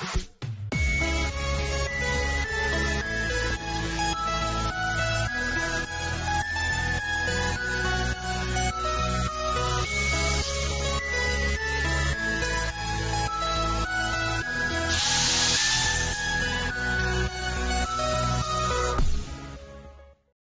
Bye.